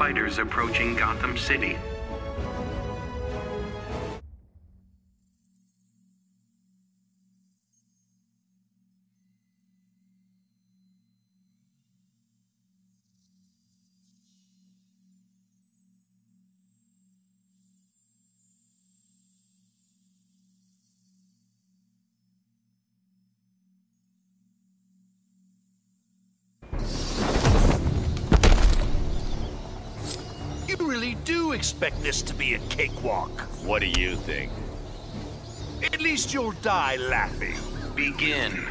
fighters approaching Gotham City. Really do expect this to be a cakewalk. What do you think? At least you'll die laughing. Begin.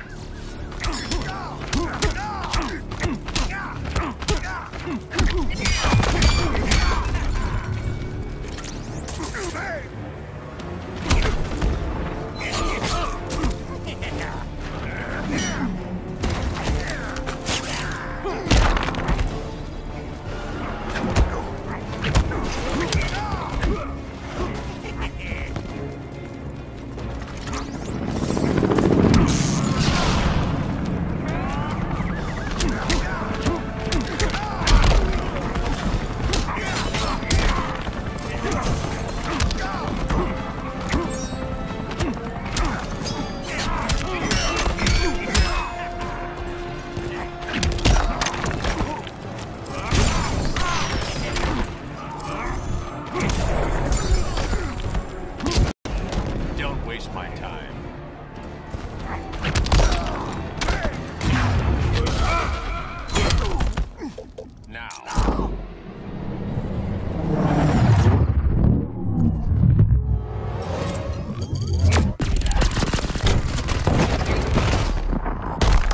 Now.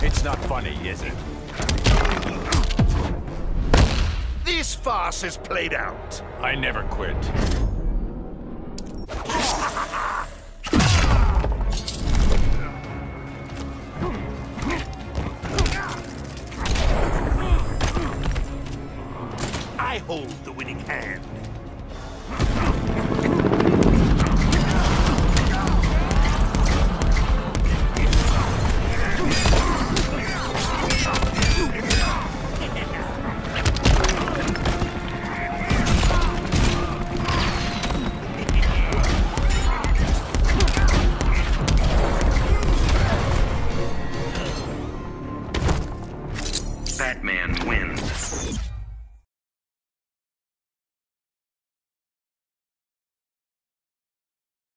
It's not funny, is it? This farce is played out. I never quit. I hold the winning hand. Batman wins.